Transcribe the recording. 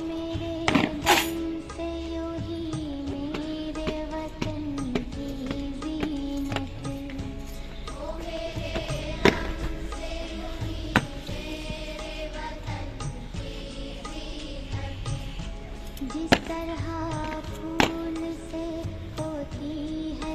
मेरे दम से यूँ ही मेरे वतन की जीनत। जिस तरह फूल से होती है